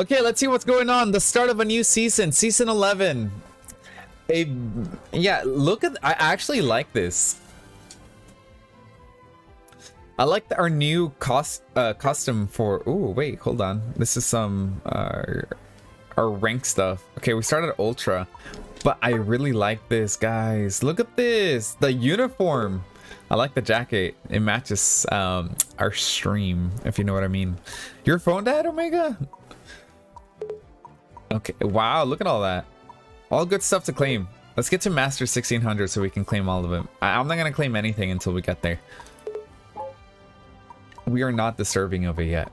Okay, let's see what's going on. The start of a new season, season 11. A, yeah, look at, I actually like this. I like the, our new cost uh, custom for. Oh wait, hold on. This is some uh, our rank stuff. Okay, we started ultra, but I really like this, guys. Look at this, the uniform. I like the jacket. It matches um, our stream, if you know what I mean. Your phone died, Omega? Okay, wow, look at all that. All good stuff to claim. Let's get to Master 1600 so we can claim all of it. I I'm not going to claim anything until we get there. We are not deserving of it yet.